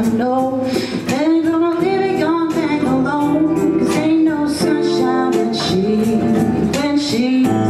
I know. Ain't gonna leave it gone, ain't alone. Ain't no sunshine when she, when she's